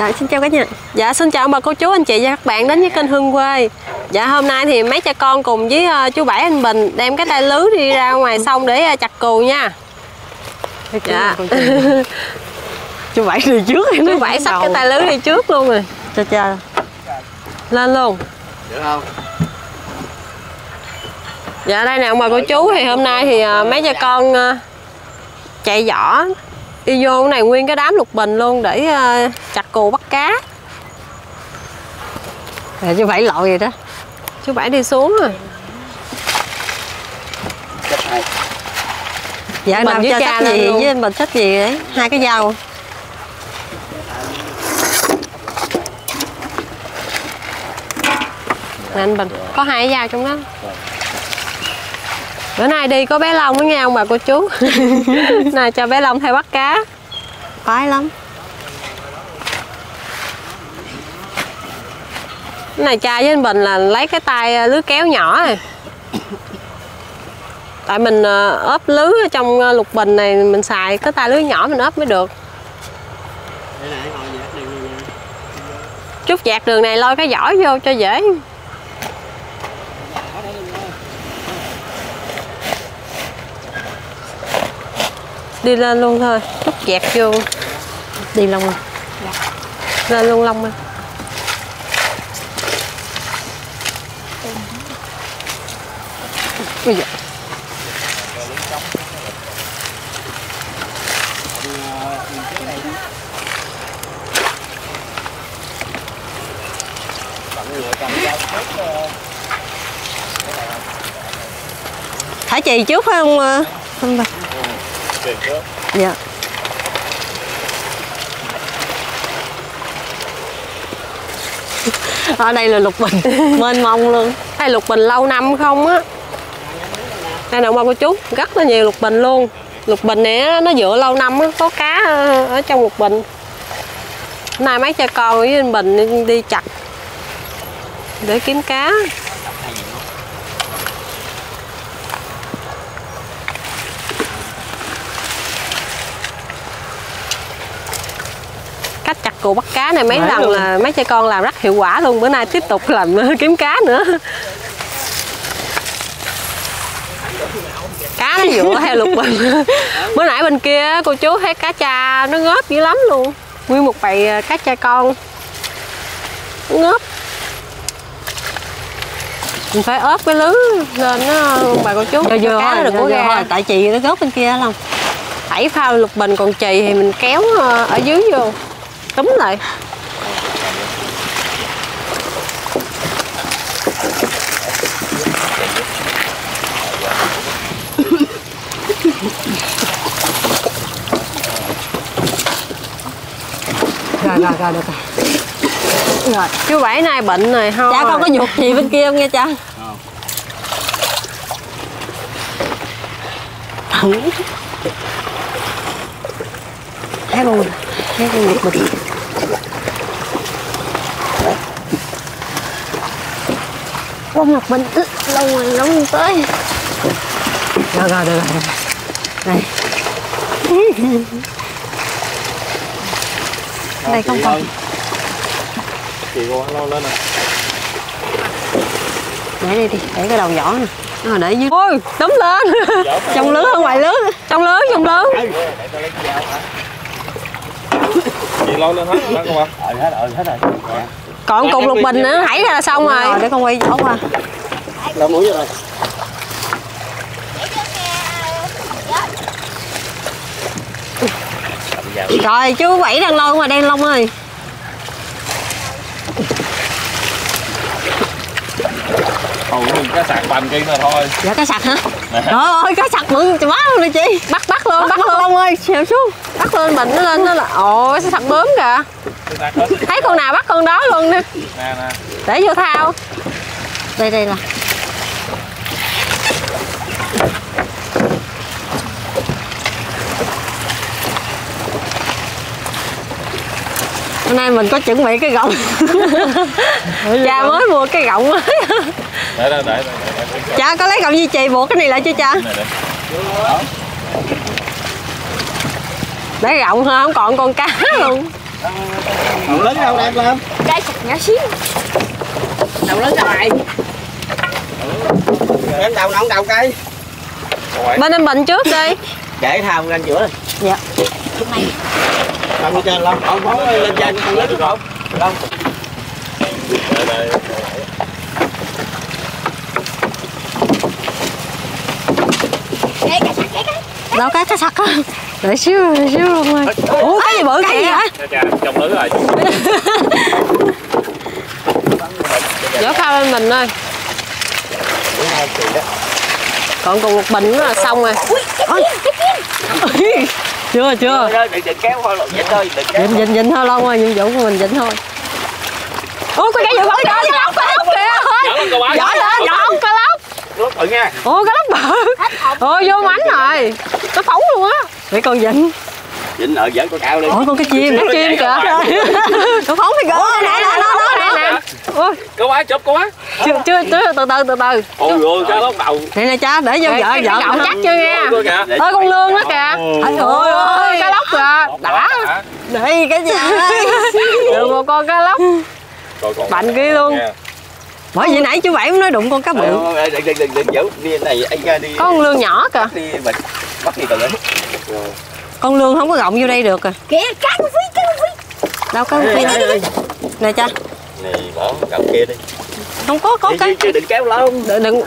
Dạ xin chào cả nhà Dạ xin chào bà cô chú anh chị và các bạn đến với kênh Hương Quê. Dạ hôm nay thì mấy cha con cùng với uh, chú Bảy anh Bình đem cái tay lưới đi ra ngoài sông để uh, chặt cù nha. Dạ. chú bảy đi trước Chú Bảy xách cái tay lưới đi trước luôn rồi. Cho cha Lên luôn. Được không? Dạ đây nè ông bà cô chú thì hôm nay thì uh, mấy cha con uh, chạy giỏ đi vô cái này nguyên cái đám lục bình luôn để uh, chặt cù bắt cá. Dạ, chú bảy lội vậy đó. Chú Bảy đi xuống rồi. Chấp hai dạ Mình với cha gì luôn. với anh bình sách gì đấy hai cái dao. Nè anh Bình có hai cái dao trong đó bữa nay đi có bé Long đó nghe ông bà cô chú? Này cho bé Long theo bắt cá. Khoái lắm. Cái này cha với anh Bình là lấy cái tay ờ, lưới kéo nhỏ này tại mình ờ, ốp lưới ở trong ờ, lục bình này mình xài cái tay lưới nhỏ mình ốp mới được. Chút dạt đường này lôi cái giỏ vô cho dễ đi lên luôn thôi. Chút dẹt vô. Đi long dạ. lên luôn lông ơi bây giờ thả chì trước phải không à? không bà Yeah. ở đây là lục bình mênh mông luôn. Đây lục bình lâu năm không á? Đây nè ông cô chú rất là nhiều lục bình luôn. Lục bình này nó dựa lâu năm á, có cá ở trong lục bình. Nay mấy cha con với anh bình đi chặt để kiếm cá. Cù bắt cá này mấy Phải lần luôn. là mấy cha con làm rất hiệu quả luôn. Bữa nay tiếp tục làm kiếm cá nữa. Cá nó dựa theo lục bình. Bữa nãy bên kia cô chú thấy cá cha nó ngớp dữ lắm luôn. Nguyên một bầy à, cá cha con. Ngớp. Mình phải ốp cái lưới lên nó bà cô chú. Cho vô cá nó được vô ra tại chị nó gốc bên kia không thảy phao lục bình còn chì thì mình kéo ờ, ở dưới vô túm lại. Rồi rồi rồi được rồi rồi chú bảy nay bệnh rồi thôi cha con có dục gì bên kia không nha cha? Hai con hai con lục bình con lục bình ít lâu rồi lâu không tới. Rồi rồi được rồi được rồi này đây không còn Chị cô lâu lên nè. để đi đi. Để cái đầu vỏ nè. Nó để dưới. Ôi túm lên. Trong lưới ở ngoài lưới trong lưới trong lưới Chị lâu lên hết cô ba. Ờ hết rồi, hết rồi. Còn cục lục bình nữa. thảy ra là xong rồi. rồi để con quay vỏ qua. Làm mũi vô rồi. rồi chú bảy đang lôi ngoài đen long ơi. Hầu như cái sạc bành kia nữa thôi. dạ cá sặc hả? Nè. trời ơi cá sặc bự má luôn nè chị. Bắt bắt luôn bắt bắt luôn. ơi xèo xuống. Bắt lên bình nó lên nó là ôi sao thật bướm kìa. Sạc thấy con nào bắt con đó luôn nè để vô thao. Đây đây là hôm nay mình có chuẩn bị cái gọng. Cha mới mua cái gọng mới. Để, để, để, cha có lấy gọng duy trì buộc cái này lại cho cha. Để. Gọng hả không còn con cá luôn. Đậu lớn đâu em lên cái sạch nhỏ xíu. Đậu lớn rồi Em đậu nọng đậu cây. Bên em bình trước đi. Để thao lên giữa dạ. Không đi trên lắm. Không có lên trên không lớn được không? Không? Đây đây cái cái sạch cái cái. Đâu cái cái sặc á để xíu để xíu luôn ơi ủa cái gì bự kìa cha cha trong lưới rồi. Dỡ phao lên mình ơi. Còn còn một bình nữa là xong rồi. Ôi. chưa chưa. Đừng đừng kéo thôi Dịch thôi đừng kéo dịnh dịnh dịnh thôi lâu rồi nhiệm vụ của mình dịnh thôi. Ủa có cái gì bự kìa cái lóc cái lóc kìa Giỡn lên bá. giỏi lên giỏi cái lóc bự nha ủa cái lóc bự. Ôi vô mánh rồi. Nó phóng luôn á để con dịnh Dịch ở dẫn con cao đi. Ủa con cái chim cái chim kìa. nó phóng thì gỡ nè nè nè nè nè ôi câu bá chụp câu bá chưa chưa chưa từ từ từ từ. Ôi ôi cá lóc đầu này nè cha để vô vợ vợ gọng chắc chưa nha kìa. Ơi con lương đó kìa. Ôi. ôi ơi cá lóc kìa. đã đây cái gì được một con cá lóc Mạnh kia luôn. Bởi vì nãy chú bảy cũng nói đụng con cá bự. Đừng đừng đừng đừng giữ Đi này anh ra đi. Có con lương nhỏ kìa. Đi mình Bắt đi từ đấy con lương không có gọng vô đây được à. Kìa cá con phi cá con phi đâu có phi nè nè cha. Này bỏ gạo kia đi. Không có có chứ- chứ đừng kéo lâu đừng, đừng.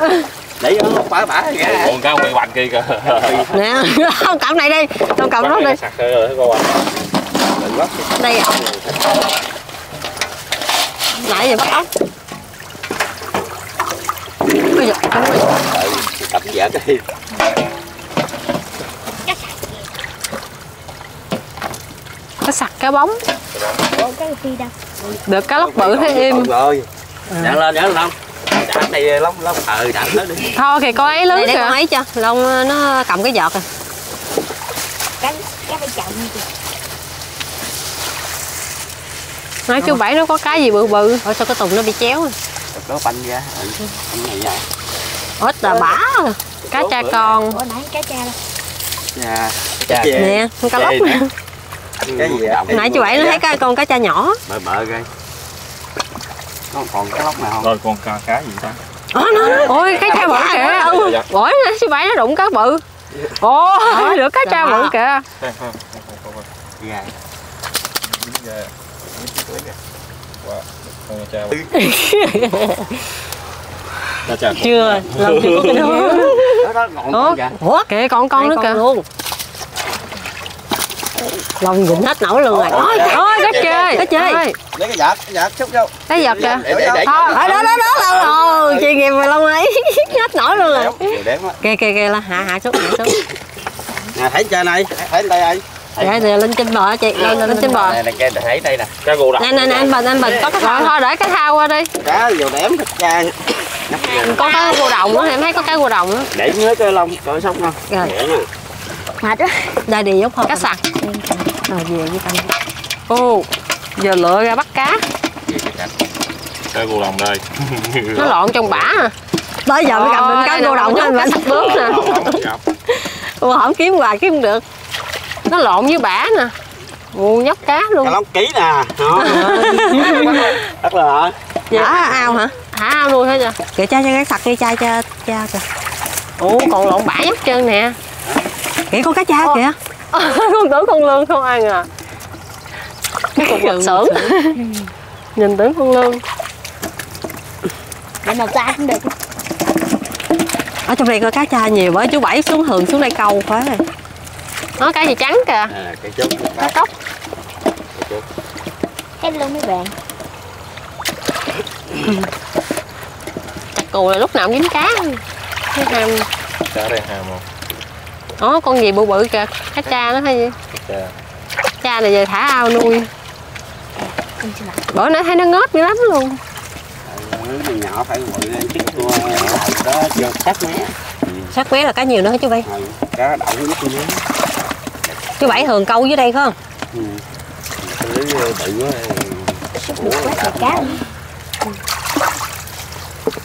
Để nó bả bả ra. Còn cá bị bạch kia kìa. Nè không cầm này đi. Không cầm nó đi bắt. Đây à nãy giờ bắt ốc Ôi giời, Tập dạ cái cái sặc cá bóng. Được cá lóc bự thế im rồi Nhảy lên nhảy lên không Đạp này lông lông ờ đạp nó đi. Thôi kìa con ấy lớn kìa. con ấy cho. Lông nó cầm cái giọt à cá cá phải chồng kìa. Nói chú bảy nó có cái gì bự bự. Ôi sao cái tùng nó bị chéo à? Có banh ra. Ừ. Banh này ra ít là bả cá cha con. Ủa nãy cá cha đâu? Dạ. Dạ nè con cá lóc nè Cái gì ạ nãy chú bảy nó thấy cái con cá cha nhỏ. Bợ bợ ghê Nó còn cái lóc nào không? Rồi còn cá cá gì ta? Ồ, nó, ôi cái cha bự kìa. Ủa nè chú bảy nó đụng cá bự. Ồ được cá cha bự kìa. Dạ con cha cha cha. Chưa làm chưa có cái đó Đó đó ủa? con kìa. Ủa? Kìa còn con nữa kìa. luôn. Lòng dịnh hết nổi luôn rồi. Ôi ôi cá chê cá chê. Lấy cái giật cái giật xúc vô. Cái giật kìa. Thôi đó đó đó đâu rồi. Chị nghiệp mà lông ấy hết nổi luôn rồi. Kìa kìa kìa là hạ hạ xuống hạ xuống. Nè thấy trên này? Thấy đây ai để để lên trên bờ chị lên lên trên bờ. nè cái thấy đây nè. Cá gù đặc nè nè nè anh bình anh bình có cái thôi thôi để cái thao qua đi. Cá vô đếm thịt cha. Có cái cua đồng nữa em thấy có cái cua đồng nữa Để nhớ cái lông coi sống không Rồi. Mệt á. Đây đi giống hơn cá sặc. Rồi về với canh ô giờ lựa ra bắt cá. Cá gù đồng đây. Nó lộn trong bả à. Tới giờ mới gặp được cá cua đồng bình sặc bướm nè. Mà không kiếm hoài kiếm không được nó lộn với bả nè. Ngu nhóc cá luôn. Cá lóc ký nè. Đó. Rất là thả ao hả? Thả ao nuôi thôi chưa kìa cha cho cái sặc đi cha cho cha kìa. Ồ còn lộn bả nhóc trơn nè. Kìa con cá cha kìa. Con tưởng con lương không ăn à. Cái cục vật xưởng. nhìn tưởng con lương để màu da cũng được. Ở trong đây có cá cha nhiều bởi chú bảy xuống thường xuống đây câu phải rồi nó cá gì trắng kìa? Nè cái chốt cá cốc. Cái lưng mấy bạn. Cù là lúc nào cũng dính cá. Cái ham cá đây ham không? Đó con gì bự bự kìa? Cá cha nó hay gì? Cha. Cha này về thả ao nuôi. Bữa nãy thấy nó ngớt dữ lắm luôn. Cái nhỏ phải ngồi lên chiếc cua đó vô sát mé. Sắc bé là cá nhiều nữa hả chú bảy Ừ, cá giúp như thế chú bảy thường câu dưới đây phải không? Ừ. cá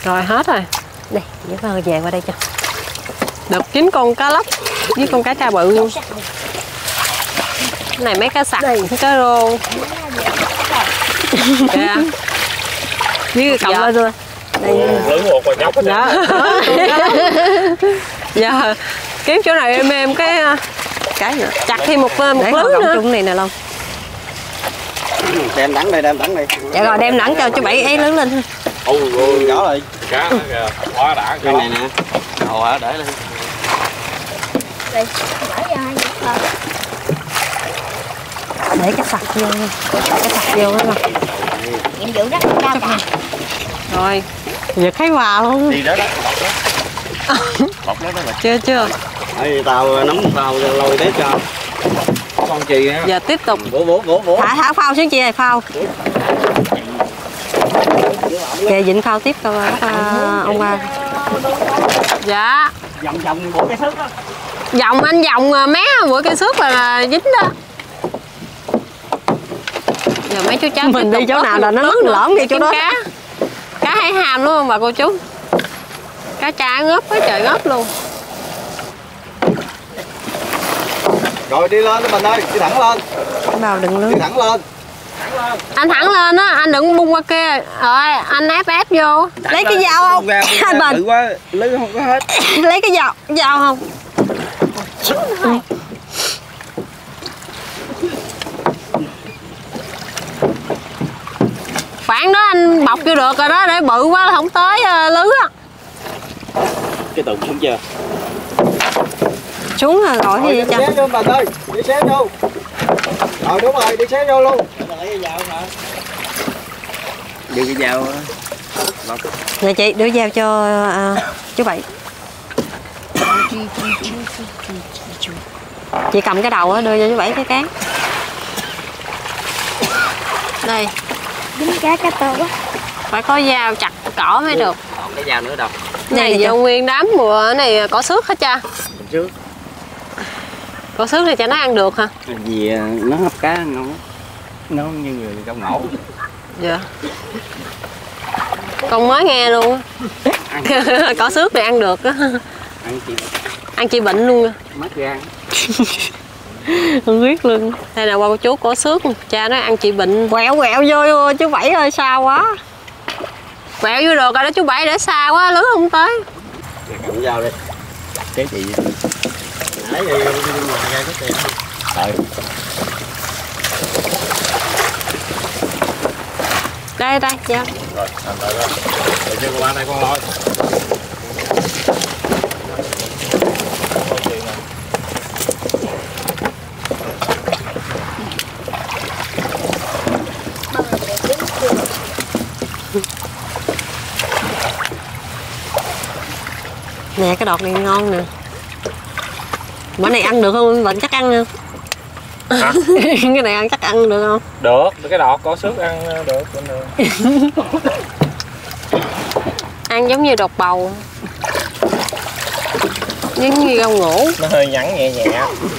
rồi hết rồi. Đây nhớ vơ về qua đây cho. Được chín con cá lóc với con cá tra bự luôn. Cái này mấy cá sặc cá rô. Kìa. với Cầm dạ. lên rồi. lớn một và nhóc. Hết dạ. Dạ. Kiếm chỗ này em em cái Cái nữa. chặt thêm một một Để gọng nữa chung này nè Long. đem đắng đây đem đắng đây Dạ rồi đem nặng cho chú Bảy ấy lớn lên. ôi ôi nhỏ lại cá nó kìa quá đã cái này nè hồ hả để lên Đây, Để cái sặc vô. Cái sặc vô đó. Nhiệm vụ rất cao cả rồi Giờ thấy vào luôn. đi đó đó bọc đó đó chưa chưa. Đây, tao nắm tao lôi đét cho. Con chì á. Giờ tiếp tục. Vỗ vỗ vỗ vỗ Thả thả phao xuống chị ơi, phao. Kệ dịnh phao tiếp coi bác, à, ông ba. dạ. Vòng vòng vỗ cái sức đó. Vòng anh vòng à, mé bữa cây xước là, là dính đó. Giờ mấy chú cháu Mình đi chỗ nào là nó nữa lõm đi chỗ đó. cá. Cá hải hàm đúng không bà cô chú cá cha ngớp quá trời ngớp luôn. Rồi đi lên đó mình ơi đi thẳng lên. Vào đừng đi lưới. thẳng lên. Anh thẳng lên á anh đừng bung qua kia. Rồi anh ép ép vô. Lấy cái dao không? Tự bên. quá lưới không có hết. Lấy cái dao, dao không? khoảng đó anh bọc vô được rồi đó để bự quá là không tới lưới á cái tụng xuống chưa? Xuống rồi gọi gì xé vô mình ơi đi xé vô rồi đúng rồi đi xé vô luôn. Lấy cái dao hả đưa cái dao Nè chị, đưa dao cho à, chú Bảy. Chị cầm cái đầu á, đưa cho chú Bảy cái cán. đây Dính cá cá to quá. Phải có dao chặt cỏ mới được. còn cái dao nữa đâu này Này vô nguyên đám mùa này cỏ xước hết cha? Trước cỏ xước thì cho nó ăn được hả? Vì à, nó hấp cá ngon nó như người trong ngổ dạ. Con mới nghe luôn á. Cỏ xước thì ăn được á. Ăn chị. Ăn chị bệnh luôn á. Mất gan. Không biết luôn. đây là qua cô chú cỏ xước. Cha nó ăn chị bệnh. Quẹo quẹo vô chú Bảy ơi sao quá. Quẹo vô được rồi đó chú bảy để xa quá lưới không tới. Cầm dao đi. Cái chị lấy đi ngoài ra có tiền. Rồi đây đây dạ rồi làm lại đó để cho con ăn đây con lôi Nè cái đọt này ngon nè. Bữa này ăn được không? Vẫn chắc ăn không? Hả? cái này ăn chắc ăn được không? được cái đọt có sức ăn được bình thường ăn giống như đột bầu giống như rau ngổ nó hơi nhẵn nhẹ nhẹ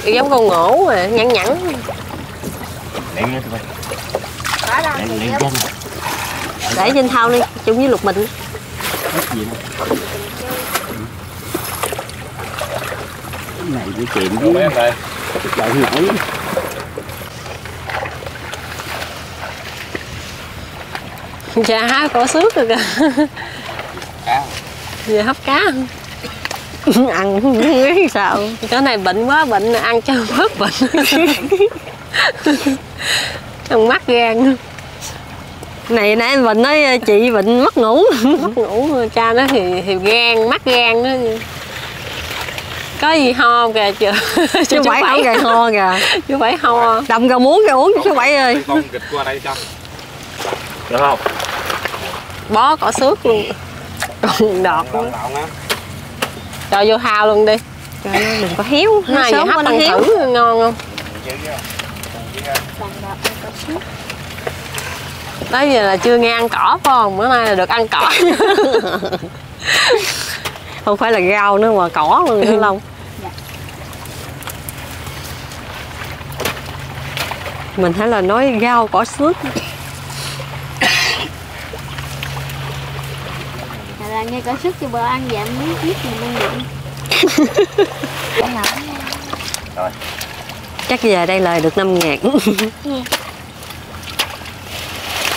giống rau ngổ mà nhẵn nhẵn để tụi lên chân Để trên thau đi, chung với lục bình. gì đó cái này cái chuyện với đậu nổi cha há cỏ xước rồi kìa cá. Giờ hấp cá. Ăn không biết sao. cái này bệnh quá bệnh ăn cho bớt bệnh. Thằng mắt gan. Này nãy em Bình nói chị Bình mất ngủ. mất ngủ cha nó thì thì gan mắt gan đó có gì ho kìa chưa Chú Bảy không gầy ho kìa. chú bảy ho. Đầm gà muống kìa uống cho chú Bảy ơi. con kịch qua đây cho. Được không? Bó cỏ xước luôn. Còn đọt á cho vô hao luôn đi. Trời ơi, đừng có héo. này sớm hấp héo. thử ngon không? Ăn tới giờ là chưa nghe ăn cỏ phải không? Bữa nay là được ăn cỏ. Không phải là rau nữa mà cỏ luôn nữa mình hay là nói rau cỏ xước. Là, nghe có sức cho bữa ăn vậy anh biết biết mình không? chắc về đây lời được 5 ngàn.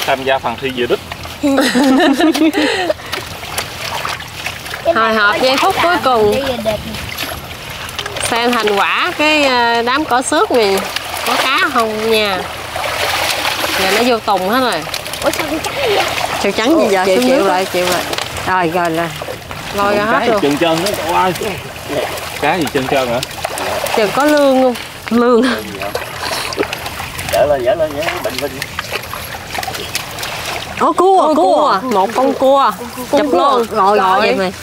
Tham gia phần thi về đích. Hồi hộp giây phút cuối cùng. xem thành quả cái ờ, đám cỏ xước này có cá không nha? Giờ nó vô tùng hết rồi. Ủa sao trắng vậy? sao trắng gì giờ chịu, xuống chịu nước lại chịu lại. Rồi rồi rồi. Lôi ra hết luôn. chân chân đó cậu ơi. Cá gì chân chân hả? Chừng có lương luôn lương. Dở lên dở lên dở bình bình. Ồ cua, cua, một con cua. Chụp luôn. Rồi rồi. vậy mày.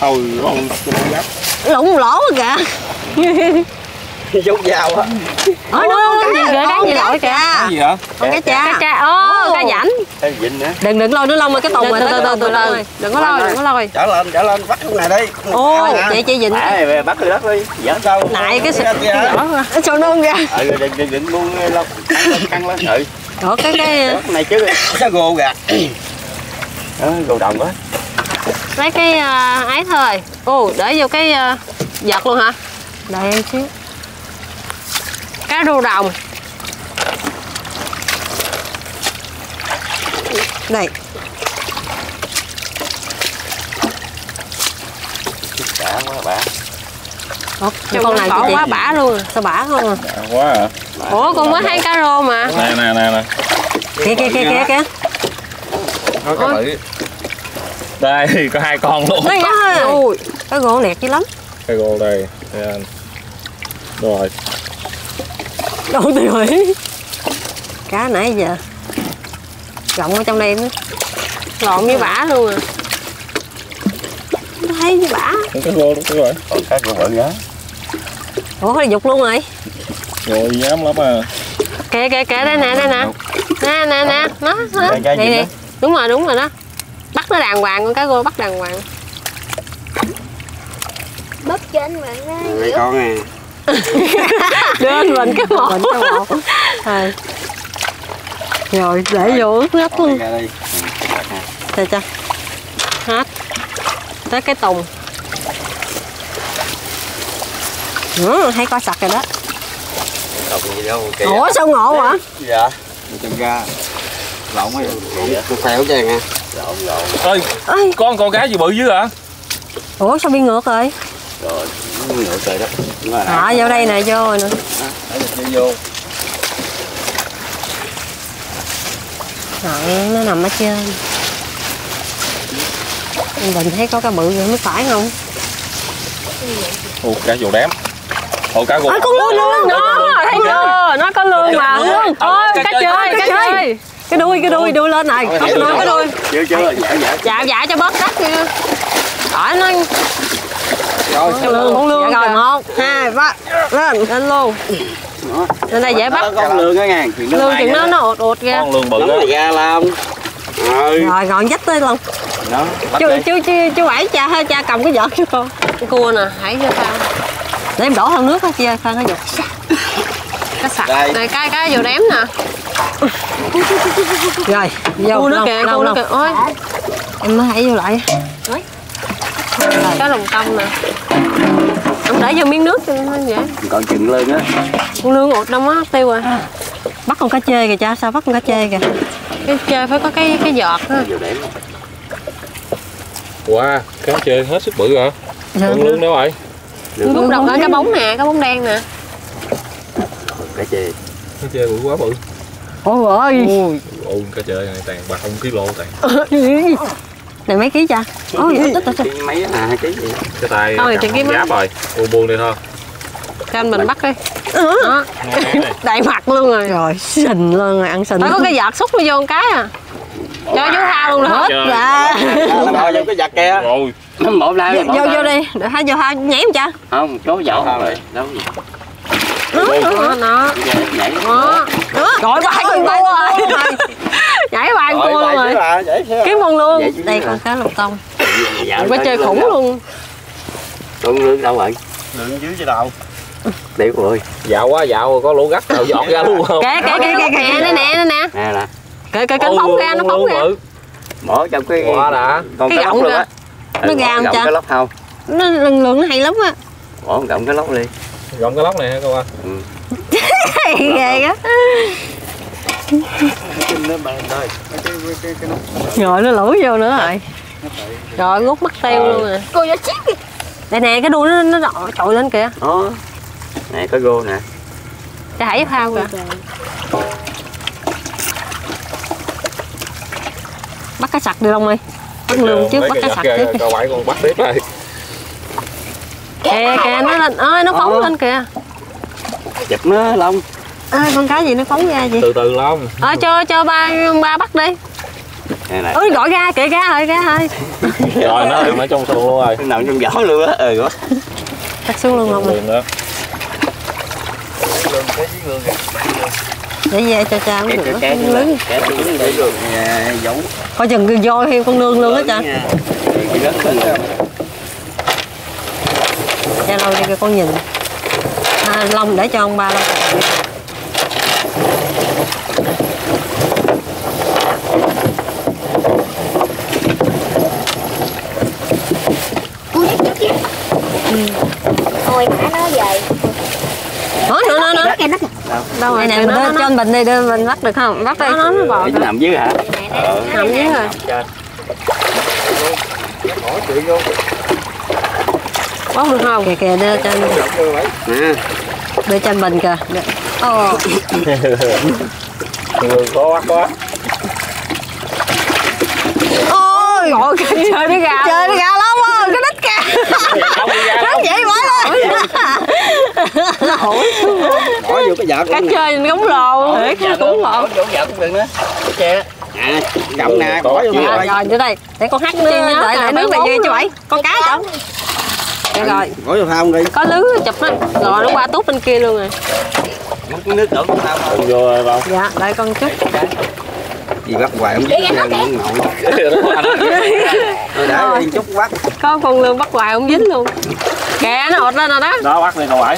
Thôi con gấp lủng lỗ kìa giống dao á. Ôi nó cái gì kìa, cái gì lỗi kìa? cái gì hả con cá cha. Cá cha, ô, cá rảnh. Ê, vịnh nữa đừng đừng lôi nó lông mà cái tùng Từ mà từ từ từ từ. Đừng có lôi, đừng có lôi. Trở lên trở lên bắt con này đi. Ô chị chị dịnh Ê, về bắt từ đất đi. Dở đâu Nại cái sao nó không ra ừ đừng đừng đừng buông lông. Căng lên ừ. Ủa cái cái Đó, này chứ. Sao gồ gà. Đó gồ đồng quá. Lấy cái ờ, ấy thôi. Ồ, để vô cái ờ, giật luôn hả? Đợi em xíu Cá rô đồng đây đã quá bà Ủa, con này chị. quá bả luôn. Sao bả không à? Quá à. Ủa, con mới thấy cá rô mà. Nè nè nè nè. Kìa kìa kìa kìa kìa. Đây có hai con luôn. Đấy, á. Ui, cái gỗ nẹt dữ lắm. Cái gô đây. Đây anh. Rồi đâu rồi cá nãy giờ. Rộng ở trong đây nữa lộn với bả luôn à. Nó thấy như bả. Con cái gô đúng rồi. Còn cá gồ bự nữa ủa nó dục luôn rồi. Rồi dám lắm à. Kìa, kìa, kìa, đây nè, đây nè. Nè, nè, nè, nó, nó. Đây, nè Đúng rồi, đúng rồi đó. Bắt nó đàng hoàng, con cá rô bắt đàng hoàng. Bóp cho anh bạn ra đây con nè Đưa anh mình cái một mình cái một rồi rồi. để vô ướt luôn. Ra đây. Cho cho. Hết. Tới cái tùng. Ừ, thấy có sặc rồi đó. Ủa sao ngộ hả dạ. Chân ga lộn quá vậy. Con phèo cho nha lộn lộn. Ơi ơi con con cá gì bự dữ hả ủa sao bị ngược rồi? Rồi ngựa trời đó rồi, à vô đây nè vô rồi nè. Đấy, được chưa vô. Nặng, nó nằm ở trên. Anh Bình thấy có cá bự rồi mới phải không? Ồ, cá vô đám. Ồ, cá gô À, con lươn, lươn, lươn. Nó, thấy chưa? Nó có lương mà. Lương. Ôi, Cá chơi, cá chơi. Cái đuôi, cái đuôi, đuôi lên này. cái rồi. đuôi chưa chưa dạ dạ Dạ, cho bớt đất nha. Hỏi nó rồi Con lương, Dạ rồi, một, hai, ba Lên. Lên luôn. Đó. Lên đây dễ bắt. con lương á nha chuyện Lương chuyện nó nó ụt ụt ra Con lương bự nó á là da lam rồi. Rồi, gọn dắt tới luôn. Đó Chú, chú, chú, chú bảy cha hơi cha cầm cái vợt cho con Cua nè, hãy cho tao. Để em đổ hơn nước á chia khoan nó dục Cá sặc Đây. Này cái cái vô đếm nè. Rồi, vô Cua nó lông, kìa, cua nó lông. kìa. Ôi, Em mới hãy vô lại cá lồng tông nè. Ông để vô miếng nước cho nó vậy còn chừng lương á. Con lương ụt đâu mất tiêu rồi Bắt con cá chê kìa cha, sao bắt con cá chê kìa. Cái chơi phải có cái cái giọt á. Wow, cá chơi hết sức bự hả? Dạ. Con lương đâu rồi Lúc đầu ở cái bóng nè, cái bóng đen nè. Cái gì Cá chơi bự quá bự. Ôi ơi. Ôi, cá chơi này tàn 3 kg tàn Này mấy ký cha Ôi, ít ít cái mấy à hai ký gì Cái tay Thôi, chị kiếm không giáp rồi. Buông buông đi thôi. Cho anh mình bắt đi. Đó, đầy mặt luôn rồi. Rồi, sình luôn rồi, ăn sình Phải có cái giọt xúc vô một cái à. Cho chú tha luôn là hết. Dạ bao vô cái giặt kia. Rồi, một lại Vô, vô, vô đi, để hai vô hai nhảy em cha không chỗ dạo rồi. Đâu gì Đó, nó nhảy. Đó. Rồi, ba con cua rồi rồi Kiếm con luôn. Vậy Đây hả? con cá lục tông Phải chơi khủng luôn. Con lương đâu rồi? Lương dưới chứ đâu Điệu ơi. Dạo quá dạo có lỗ gắt nào dọn ra luôn không? kể kể kể kể kể nè nè nè nè. Nè nè. Kể kể cái phóng ra nó phóng ra. Bỏ trong cái Quá đã. Con Cái kìa. á. Nó Ừ, gà bỏ không cái lóc không? Nó lần lượng nó hay lắm á. Bỏ gọng cái lóc đi. Gọn cái lóc này các bạn ghê á Nó bàn thôi rồi nó lủi vô nữa rồi. Rồi ngút mất tiêu luôn rồi. Cô chip đi đây nè cái đuôi nó nó đỏ- trội lên kìa. Đó. Nè có gô nè. Cho hãy phao kìa. Bắt cá sặc đi long ơi. Bắt lương trước bắt cá sặc trước Cậu bảy con bắt tiếp rồi kìa kìa nó lên. Ơi nó phóng lên kìa. Chụp nó lông ơi con cá gì nó phóng ra vậy? Từ từ lông ờ cho cho ba ba bắt đi. Ơi gọi ra kìa cá ơi cá ơi Rồi nó nằm ở trong xuồng luôn rồi. Nó nằm trong giỏ luôn á. Ừ quá. Cắt xuống luôn ơi Liền đó. Để về cho cha uống Cái nữa cái cái lớn đường giống. Coi chừng cái voi hay con nương luôn á cha. Rồi cha lâu đi cho con nhìn. À, long để cho ông ba long thôi thả nó về nữa nữa nữa nó kìa. Nó kìa đâu rồi nè mình đưa cho anh bình đi đưa mình bắt được không? Bắt đây. Nó nó bò nằm dưới hả? Này nè nằm dưới rồi Bỏ chuyện vô. Bắt được không? Kìa kìa đưa cho anh Nè đưa cho anh bình kìa. Ồ Người khó bắt quá. Ôi gọi chơi đi gà chơi đi gà lắm á cái đít kìa. Rất vậy mới lên Bỏ vô cái vợt cá chơi mình cúng lồ. Thiệt nó cúng lồ Bỏ vô vợt cũng được nữa. Che À Gọng nè Bỏ vô rồi rồi vô đây. Để con hát nước đợi đợi nước này cho bảy. Con cá chồng Rồi, rồi. Bỏ vô phao đi. Có lưới chụp nó rồi nó qua tút bên kia luôn rồi. Múc cái nước đổ cái phao thôi. Vô rồi vào. Dạ đợi con chút. Gì bắt hoài không biết ra ngọn ngọn Rồi để đi chút bắt có con lương bắt hoài không dính luôn. Kìa nó ọt lên rồi đó. Đó bắt đi cậu bảy.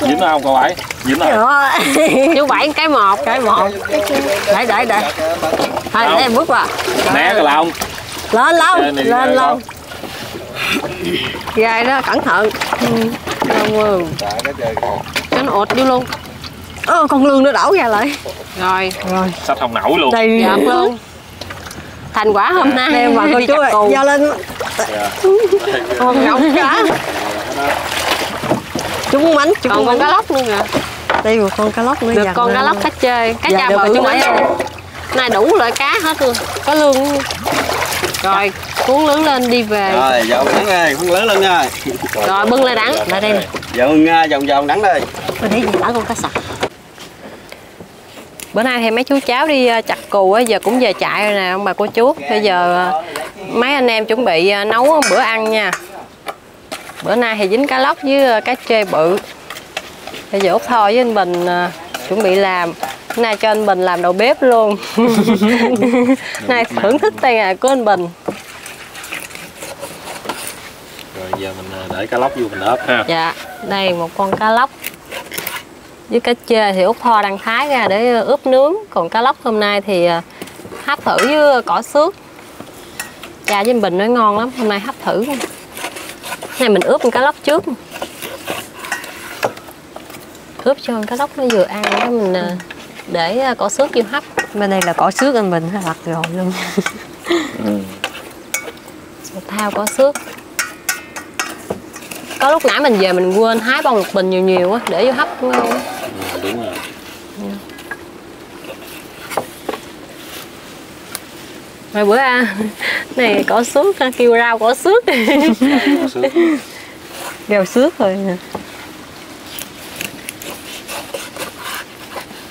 Dính nó không cậu bảy? Dính rồi. Chú bảy cái một cái một. Để để để. Thôi để em bước vào. Né cái lông. Lên này lên không? Gai đó cẩn thận. Ừ, Long ơi. cho nó ọt vô luôn. Ơ, con lương nó đổ ra lại. Rồi. Rồi. Sách không nổi luôn. Đây. Dạ luôn. Thành quả hôm nay Đem vào con chú ơi, giao lên. Con ngọc cá. Trúng mánh trúng còn con cá lóc nữa kìa. Đây một con cá lóc nữa được con cá lóc luôn. cá chơi. Cá Dạ, cha bờ bự chú mấy bảy rồi. nay đủ loại cá hết luôn. Có lương. Luôn. rồi cuốn lưới lên đi về. Rồi dầu đắng ơi Phun lớn lên nha rồi bưng lại đắng lại đây nè. Dầu vòng vòng đắng đây. Tôi để gì thả con cá sặc bữa nay thì mấy chú cháu đi ờ, chặt cù á giờ cũng về chạy rồi nè ông bà cô chú. Bây giờ ờ, mấy anh em chuẩn bị ờ, nấu bữa ăn nha. Bữa nay thì dính cá lóc với cá trê bự. Bây giờ út thôi với anh bình chuẩn bị làm. Nay cho anh bình làm đầu bếp luôn. Nay thưởng thức tay nghề của anh bình Rồi giờ mình ờ, để cá lóc vô mình ốp ha. Dạ đây một con cá lóc. Với cá chê thì út tho đang thái ra để ướp nướng. Còn cá lóc hôm nay thì à, hấp thử với cỏ xước. Cha với bình nói ngon lắm hôm nay hấp thử. Này mình ướp con cá lóc trước. Ướp cho con cá lóc nó vừa ăn cái mình à, để à, cỏ xước vô hấp. Bên đây là cỏ xước anh bình nó lặt rồi luôn. Một thao cỏ xước có lúc nãy mình về mình quên hái bông lục bình nhiều nhiều á để vô hấp cũng ngon. Ừ, Đúng rồi. Rồi bữa ăn này cỏ xước kêu rau cỏ xước. Rau xước rồi.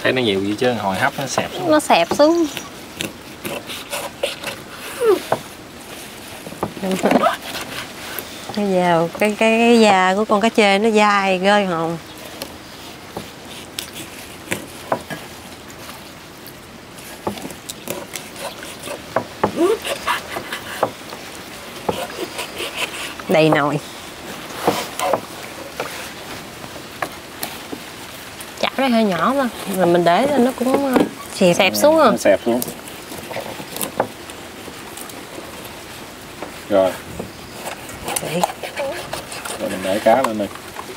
Thấy nó nhiều gì chứ hồi hấp nó xẹp xuống nó xẹp xuống nó vào cái, cái cái da của con cá chê nó dai gơi hồng đầy nồi. Chảo đây hơi nhỏ mà rồi mình để lên nó cũng ờ, xì xẹp. xuống rồi xẹp xuống. Rồi. Vậy, rồi mình để cá lên đây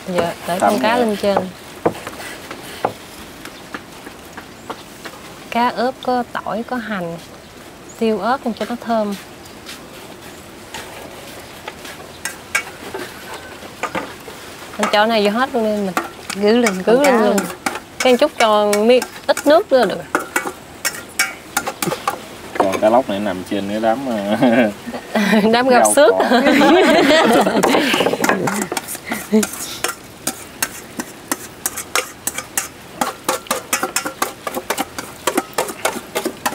giờ để Thăm con cá nè. lên trên. Cá ướp có tỏi có hành. Tiêu ớt cho nó thơm. Mình cho này vô hết luôn đi mình Gứ lên cá lên luôn. cái chút cho miếng ít nước nữa được. Còn cá lóc này nằm trên cái đám đám gặp.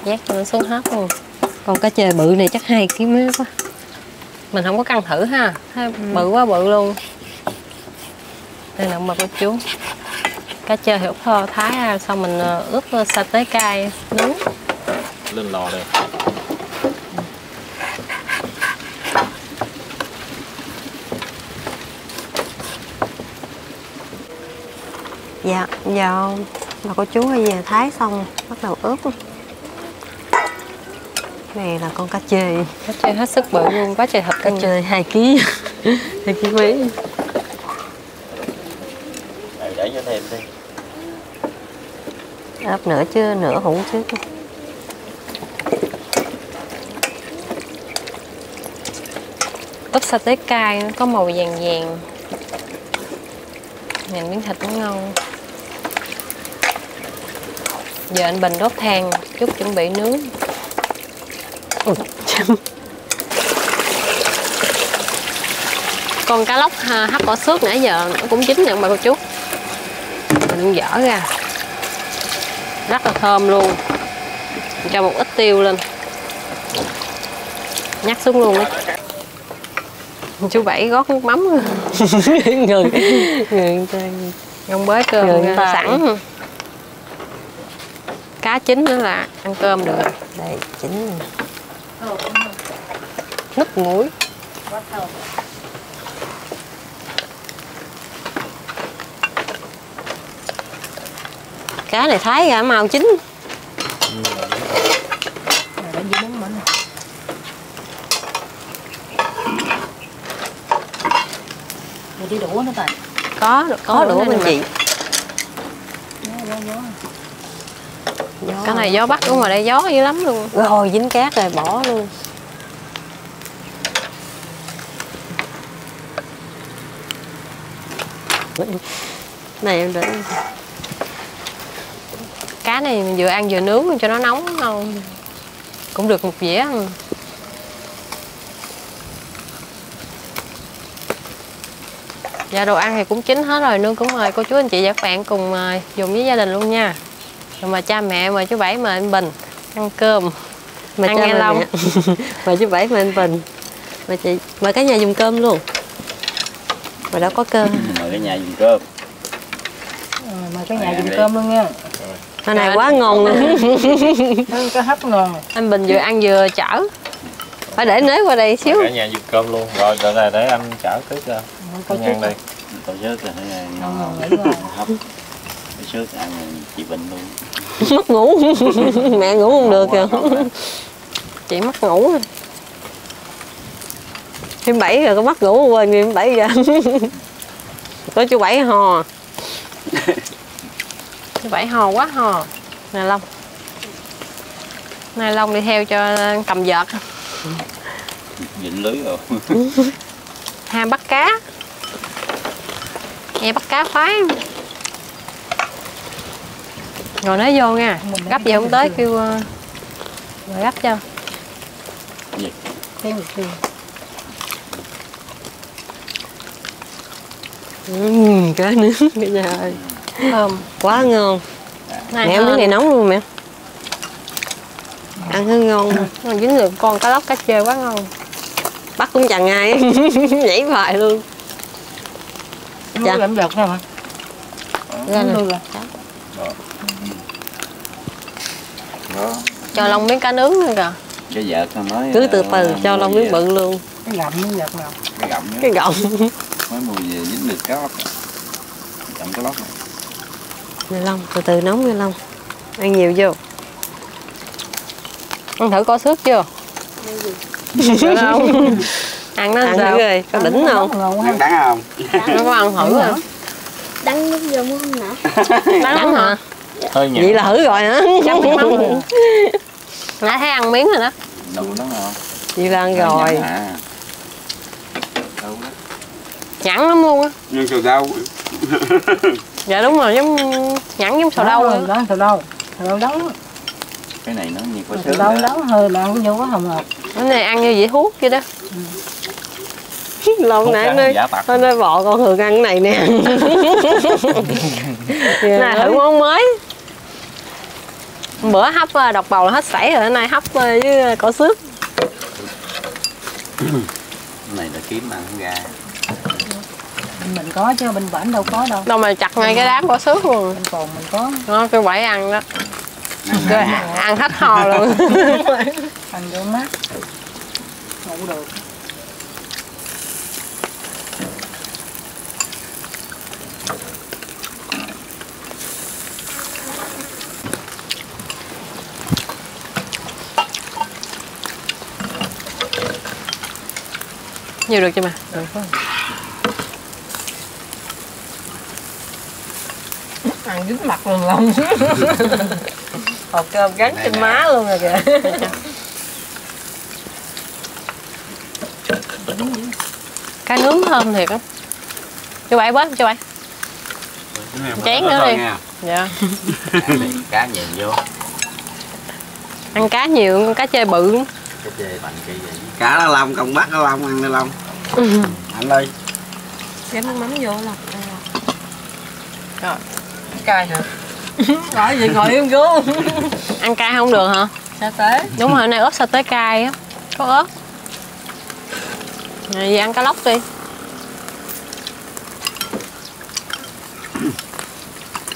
Dát cho nó xuống hết luôn. Con cá chê bự này chắc 2 kg mấy quá. Mình không có cân thử ha. Thấy Bự quá bự luôn. Đây là mật của chú. Cá chê hiểu thơ thái ra Xong mình ờ, ướp ờ, sa tế cay nướng. Lên lò đây Dạ, giờ bà cô chú giờ thái xong Bắt đầu ướp. Này là con cá chê. Cá chê hết sức bự luôn Quá trời thịt Cá luôn. chê 2 kg 2 kg mấy để cho thêm đi. Ướp nữa chứ nửa hũ trước Ướp sa tế cay nó có màu vàng vàng. Nhìn miếng thịt nó ngon Giờ anh Bình đốt than Chút chuẩn bị nướng. Con cá lóc ha, hấp bỏ xước nãy giờ nó cũng chín nè bà cô chú Mình dở ra. Rất là thơm luôn. Cho một ít tiêu lên. Nhắc xuống luôn á chú bảy gót nước mắm. Người Người ta ông bới cơm Người sẵn cá chín nữa là ăn cơm được Đây, chính nứt mũi Cá này thái ra màu chín. Có được Có đũa bên chị cái này gió bắc ở ngoài đây gió dữ lắm luôn. Rồi dính cát rồi bỏ luôn. Này em để cá này mình vừa ăn vừa nướng cho nó nóng ngon. Cũng được một dĩa. Ăn Dạ đồ ăn thì cũng chín hết rồi nương cũng mời cô chú anh chị và các bạn cùng ờ, dùng với gia đình luôn nha rồi mà cha mẹ mời chú bảy mời anh Bình ăn cơm. Mà Ăn cha nghe mời mẹ. mời chú bảy mời anh Bình. Mời chị mời cả nhà dùng cơm luôn. Mà đâu có cơm. Mời cái nhà dùng cơm. Mà cái nhà Dạ, dùng đi. cơm luôn nha. Hôm nay quá ngon luôn. Cái hấp ngon. Anh Bình vừa ăn vừa chở. Phải để nế qua đây xíu. cả nhà dùng cơm luôn. Rồi đợi này để anh chở trước cho có ăn đây tổ chức là thấy ngon. Ngon rồi. Hấp trước ăn chị bệnh luôn. Mất ngủ. Mẹ ngủ không được kìa. chị mất ngủ thứ bảy rồi có mất ngủ quên ngày bảy ra có chú bảy hò. Thứ bảy hò quá hò. Nè Long. Này Long đi theo cho cầm vợt. Dính lưới rồi. Ham bắt cá. Nghe bắt cá khoái rồi nói vô nha. Gấp gì không tới kêu ờ, rồi gấp cho. Thêm một Ừm, cá nướng bây giờ. Thơm. Quá ngon. Này mẹ miếng này nóng luôn mẹ. Ăn hơi ngon. Nó dính được con cá lóc cá chê quá ngon. Bắt cũng chẳng ai. Nhảy hoài luôn. Dạ. làm giật thôi mà ra nè Nuôi rồi. đó cho Long miếng cá nướng nữa kìa. Cái vợ tao nói cứ từ ờ, từ cho mua long miếng bự luôn. Cái gặm nó giật nào? Cái gặm cái gọng. Mới mua về dính được cá lóc. Gặm cái lóc này. Mì lông, từ từ nấu mì lông Ăn nhiều vô Ăn thử có xước chưa? Được không? ăn nó làm sao? rồi, có đỉnh không? Ăn đắng không? Nó có ăn thử hả? đắng nước vô muốn nè Đắng hả? hơi nhạt. Vậy là thử rồi hả? Chắc miếng mắm rồi Nãy thấy ăn miếng rồi đó. Đâu nó ngon? Vậy là ăn rồi à. đâu đó. Nhẵn lắm luôn á. Nhưng sầu đâu? Dạ đúng rồi, giống nhẵn giống sầu đâu rồi rồi đó sầu đâu sầu đâu đắng. Cái này nó như có sầu sớm rồi. đắng hơi mà ăn vô có hồng ngọt Cái này ăn như dĩa thuốc vậy đó. Lâu Thuốc nãy nơi nói bọ con thường ăn cái này nè. Này thử món mới Bữa hấp à, độc bầu là hết sảy rồi, hôm nay hấp à, với cỏ xước. Này là kiếm ăn ra mình có chứ bên bển đâu có đâu. Đâu mà chặt ngay cái đám cỏ xước luôn. Bên cồn mình có. Nó cái quẩy ăn đó. Rồi, ăn hết hò luôn. Ăn vô mát ngủ được Nhiều được chưa mà. Được ăn dính mặt luôn lòng. Hộp cơm gắn trên má luôn rồi kìa. Cá nướng thơm thiệt á. Cho bảy bớt, cho bảy Chén nữa đi. Dạ. Cá nhìn vô. Ăn cá nhiều, cá chê bự. lắm. Cái chê bằng cái gì? Cá nó lông, con bắt nó lông, ăn nó lông. Anh ơi Gắn nước mắm vô là cay hả? Nói gì ngồi im cứu. Ăn cay không được hả? sa tế. Đúng rồi, này ớt sa tế cay á. Có ớt. Rồi vậy ăn cá lóc đi.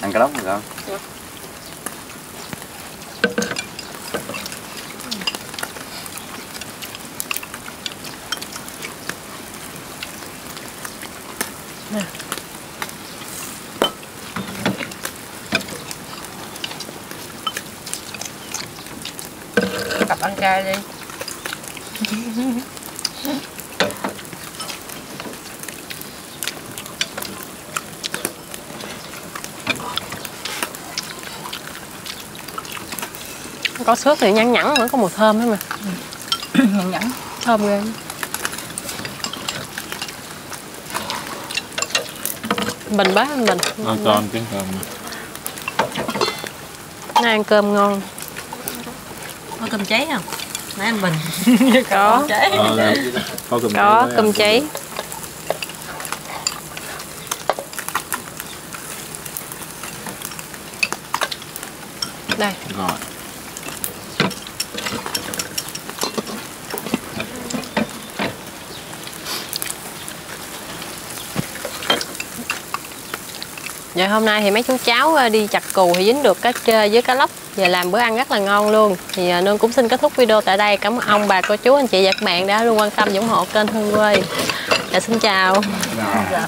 Ăn cái lóc được không cay đi. Có xước thì nhăn nhẵn vẫn có mùi thơm ấy mà. Nhẫn nhẫn Thơm ghê. Bình bá bình. Nó con tiếng cơm. Nó ăn cơm ngon Có cơm cháy không? Nãy anh Bình. Có, Ờ, có cơm có cơm cháy. Đây. Rồi. Dạ hôm nay thì mấy chú cháu ờ, đi chặt cù thì dính được cá trê với cá lóc và làm bữa ăn rất là ngon luôn. Thì à, Nương cũng xin kết thúc video tại đây. Cảm ơn ông bà, cô chú, anh chị và các bạn đã luôn quan tâm, ủng hộ kênh Hương Quê. Dạ xin chào. Dạ.